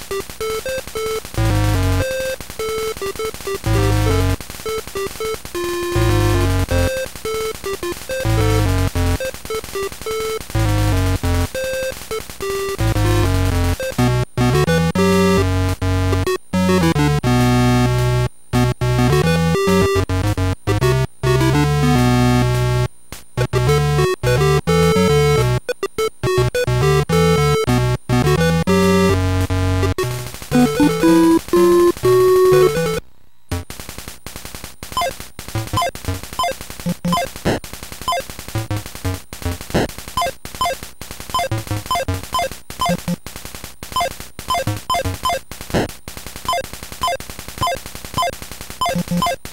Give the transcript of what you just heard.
Thank you. you